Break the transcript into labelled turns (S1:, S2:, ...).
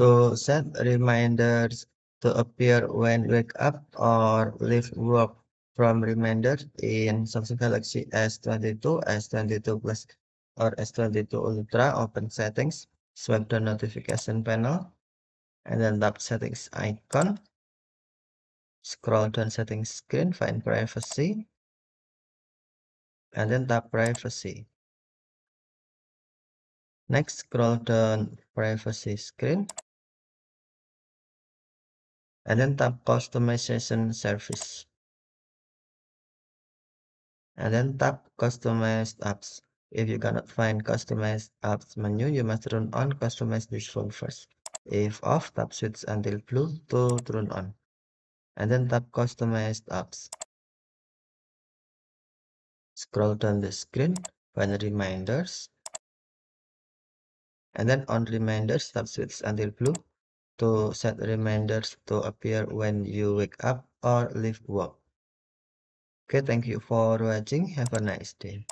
S1: To set reminders to appear when wake up or leave work from reminders in Samsung Galaxy S22, S22 Plus, or S22 Ultra, open settings, swipe the notification panel, and then tap settings icon. Scroll down settings screen, find privacy, and then tap privacy. Next, scroll down privacy screen and then tap customization service and then tap customized apps. If you cannot find customized apps menu, you must turn on customized default first. If off, tap switch until blue to turn on. And then tap customized apps. Scroll down the screen, find reminders, and then on reminders tap switch until blue to set reminders to appear when you wake up or leave work. Okay thank you for watching. Have a nice day